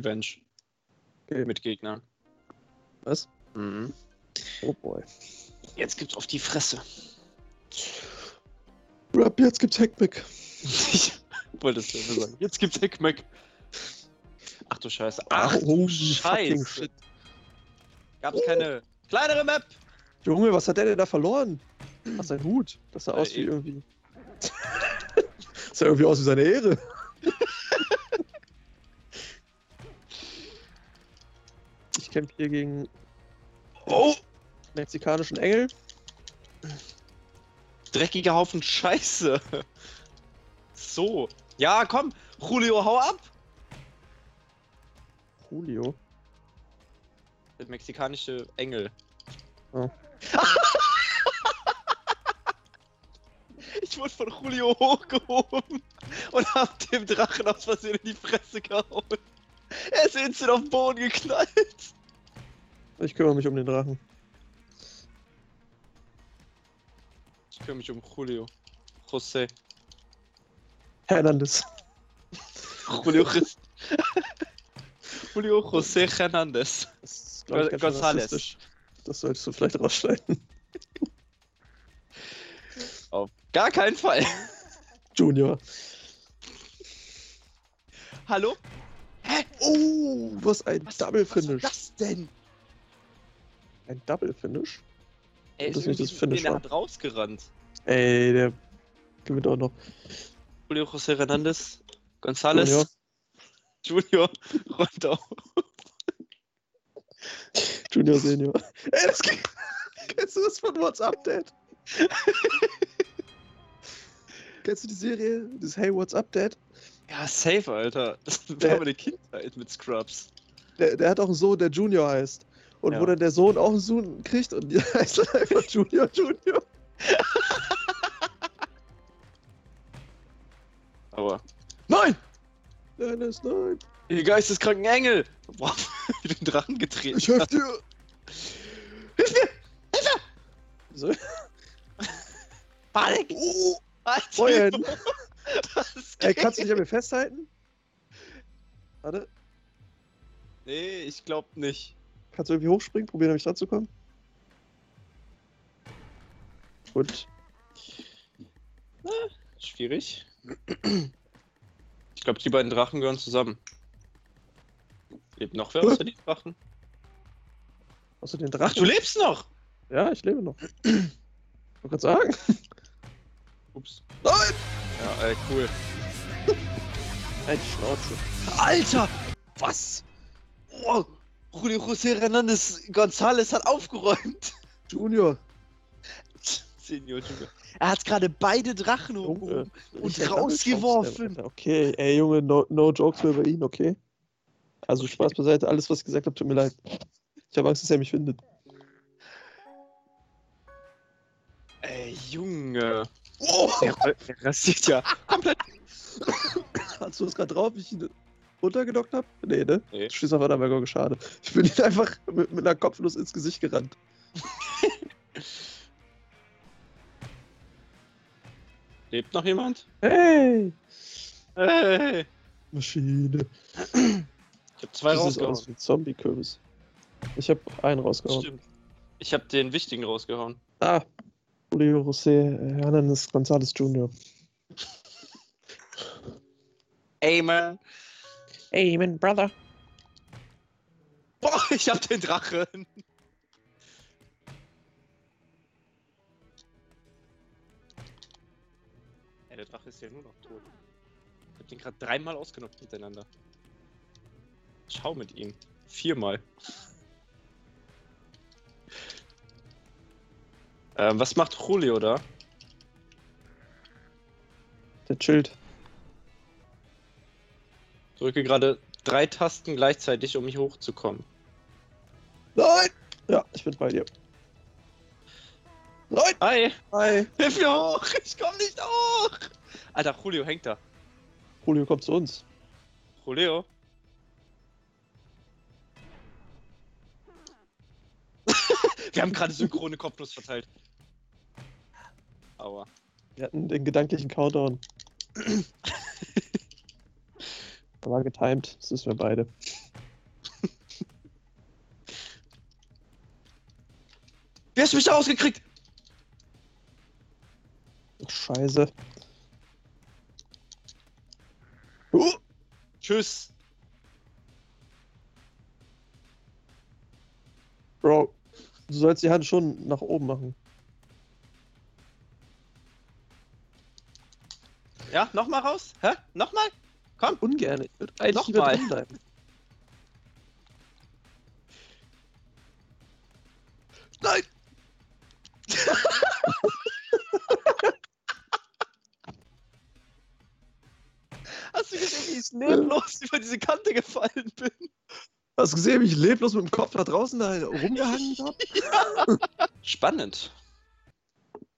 Revenge. Okay. Mit Gegnern. Was? Mhm. Oh boy. Jetzt gibt's auf die Fresse. Rap, jetzt gibt's Hackback. ich wollte es nur sagen. Jetzt gibt's Hickmack. Ach du Scheiße. Ach fucking Scheiße. Gab's keine kleinere Map? Junge, was hat der denn da verloren? Ach, sein Hut. Das sah Äh, aus wie eben. irgendwie. das sah irgendwie aus wie seine Ehre. Ich kämpfe hier gegen Oh! mexikanischen Engel. Dreckiger Haufen Scheiße. So. Ja, komm. Julio, hau ab. Julio. Der mexikanische Engel. Oh. ich wurde von Julio hochgehoben und hab dem Drachen aus Versehen in die Fresse gehauen. Er ist instant auf den Boden geknallt. Ich kümmere mich um den Drachen. Ich kümmere mich um Julio. José. Hernandez. Julio. Julio José Hernandez. Das ist, ich, González. Das solltest du vielleicht rausschneiden. Auf gar keinen Fall. Junior. Hallo? Oh, was ein Was, Double was war Finish. das denn? Ein Double Finish? Er Das ist nicht das Finish der hat rausgerannt. Ey, der gewinnt auch noch. Julio José Hernandez, González, Junior. Junior, runter. Junior Senior. Ey, das geht. Kennst du das von What's Up, Dad? Kennst du die Serie? Das Hey, What's Up, Dad? Ja, safe, Alter. Das Der- war meine Kindheit mit Scrubs. Der, der hat auch einen Sohn, der Junior heißt. Und Ja. wo dann der Sohn auch einen Sohn kriegt und die heißt dann einfach Junior Junior. Aber. Nein! Nein, das ist nein. Ihr geisteskranken Engel! Boah, wie den Drachen getreten Ich hast. dir. Hilf mir! Hilfe! So, Panik! oh, Alter, Ey, kannst du dich an mir festhalten? Warte, Nee, ich glaub nicht. Kannst du irgendwie hochspringen? Probieren, an mich zu kommen? Gut. Schwierig. Ich glaube, die beiden Drachen gehören zusammen. Lebt noch wer außer die Drachen? Du den Ach, Drachen? du lebst noch! Ja, ich lebe noch. Ich wollte sagen. Ups. Nein! Ja, ey, cool. Halt die Schnauze. Alter! Was? Oh, Julio José Hernandez González hat aufgeräumt. Junior. Senior Junior. Er hat gerade beide Drachen hochgehoben und rausgeworfen. Chance. Okay, ey Junge, no, no jokes mehr über ihn, okay? Also Spaß beiseite, alles was ich gesagt habe, tut mir leid. Ich habe Angst, dass er mich findet. Ey, Junge. Oh! Der, der rasiert ja komplett. Hast du das gerade drauf, ich ihn runtergedockt habe? Nee, ne? Nee. Stehst auf Berge, schade. Ich bin ihm einfach mit, mit einer Kopfnuss ins Gesicht gerannt. Lebt noch jemand? Hey! Hey. Maschine. Ich hab zwei rausgehauen. aus wie Zombie-Kürbis. Ich habe einen rausgehauen. Stimmt. Ich hab den wichtigen rausgehauen. Ah! Julio José Hernandez González Jr. Amen. Amen, brother. Boah, ich hab den Drachen. Ey, der Drache ist ja nur noch tot. Ich hab den gerade dreimal ausgenockt hintereinander. Schau mit ihm. Viermal. Ähm, was macht Julio da? Der chillt. Drücke gerade drei Tasten gleichzeitig, um hier hochzukommen. Nein! Ja, ich bin bei dir. Nein! Hi! Hi! Hilf mir hoch! Ich komm nicht hoch! Alter, Julio hängt da. Julio kommt zu uns. Julio? Wir haben gerade synchrone Kopfnuss verteilt. Aua. Wir hatten den gedanklichen Countdown. War getimed, das ist wir beide. Wie hast du mich da rausgekriegt? Ach, Scheiße. Uh, Tschüss. Bro, du sollst die Hand schon nach oben machen. Ja, nochmal raus? Hä? Nochmal? Komm. Ungern. Ich würde eigentlich lieber Nochmal. drin bleiben. Nein! Hast du gesehen, wie ich leblos über diese Kante gefallen bin? Hast du gesehen, wie ich leblos mit dem Kopf da draußen da rumgehangen habe? Spannend.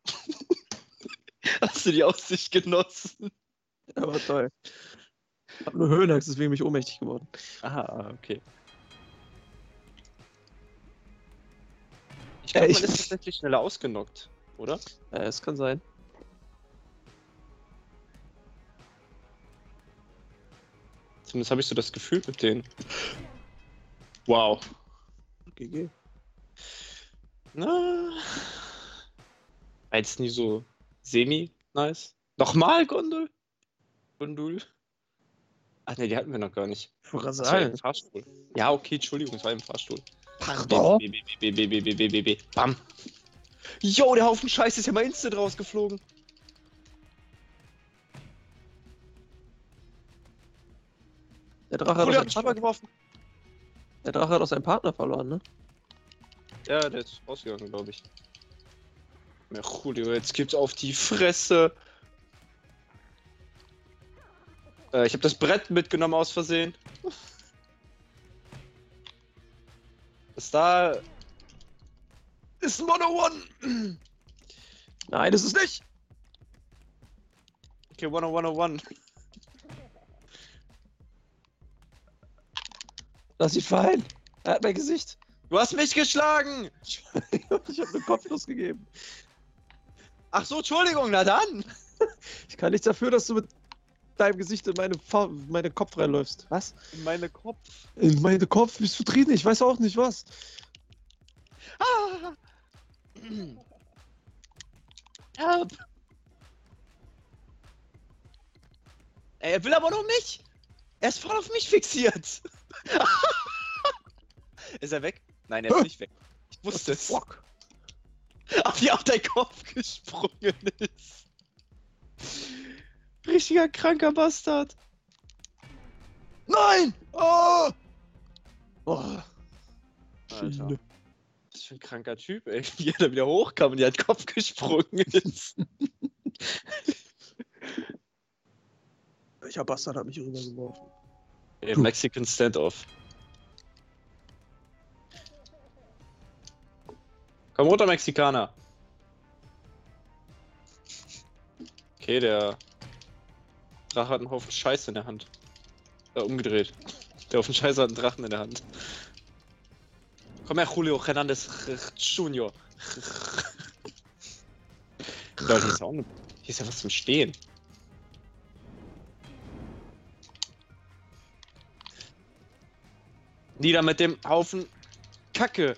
Hast du die Aussicht genossen? Ja, war toll. Ich hab nur Höhenangst, deswegen bin ich ohnmächtig geworden. Aha, okay. Ich Äh, glaube, ich- man ist tatsächlich schneller ausgenockt, oder? Ja, es kann sein. Zumindest habe ich so das Gefühl mit denen. Wow. GG. Na. War jetzt nie so semi-nice. Nochmal Gondel? Gondul? Ach ne, die hatten wir noch gar nicht. Das war im. Fahrstuhl. Ja, okay, Entschuldigung, es war im Fahrstuhl. Pardon? B, B, B, B, B, B, B, B, B. Bam. Jo, der Haufen Scheiße ist ja mal instant rausgeflogen. Der Drache, hat Julio auch hat rübergeworfen. der Drache hat auch seinen Partner verloren, ne? Ja, der ist rausgegangen, glaube ich. Ja, Julio, jetzt gibt's auf die Fresse. Äh, ich habe das Brett mitgenommen aus Versehen. Was da ist ein 101. Nein, das ist nicht! Okay, 101. Lass ihn fallen! Er hat mein Gesicht! Du hast mich geschlagen! ich habe einen Kopfnuss gegeben. Ach so, Entschuldigung, na dann! Ich kann nichts dafür, dass du mit deinem Gesicht in meine, Fa meine Kopf reinläufst. Was? In meine Kopf. In meine Kopf? Bist du drin? Ich weiß auch nicht was. Ah! Help! Ey, er will aber noch mich! Er ist voll auf mich fixiert! ist er weg? Nein, er ist nicht weg. Ich wusste es. Fuck. Ach, wie auf deinen Kopf gesprungen ist. Richtiger kranker Bastard. Nein! Oh! Oh. Alter. Was für ein kranker Typ, ey. Wie er da wieder hochkam und an den Kopf gesprungen ist. Welcher Bastard hat mich rübergeworfen? Ey, Mexican Standoff. Komm runter, Mexikaner. Okay, der Drache hat einen Haufen Scheiße in der Hand. Äh, umgedreht. Der Haufen Scheiße hat einen Drachen in der Hand. Komm her, Julio Hernandez Junior. Leute, hier ist auch eine... Hier ist ja was zum Stehen. Nieder mit dem Haufen Kacke.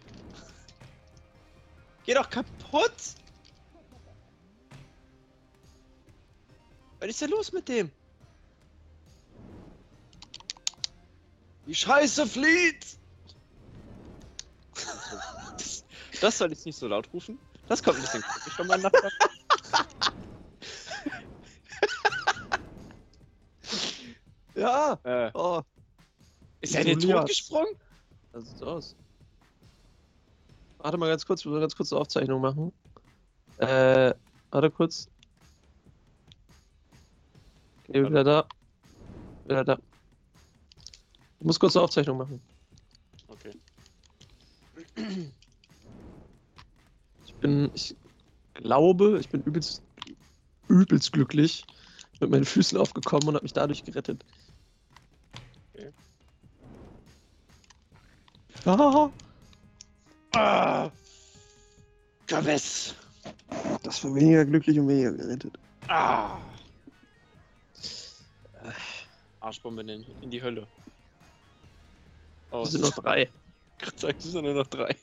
Geh doch kaputt! Was ist denn los mit dem? Die Scheiße flieht! Das, das soll ich nicht so laut rufen. Das kommt ein bisschen komisch von meinem Nachbarn. Ja! Äh, Oh, ist er in den Julias. Tod gesprungen? das sieht aus. Warte mal ganz kurz, wir müssen ganz kurz eine Aufzeichnung machen. Äh, warte kurz. Okay, wieder da. Wieder da. Ich muss kurz eine Aufzeichnung machen. Okay. Ich bin, ich glaube, ich bin übelst, übelst glücklich mit meinen Füßen aufgekommen und habe mich dadurch gerettet. Okay. Ah, Ah! Gewiss! das war weniger glücklich und weniger gerettet. Ah! Arschbombe in, in die Hölle. Es Aus. sind noch drei. Gerade sagen, es sind nur noch drei.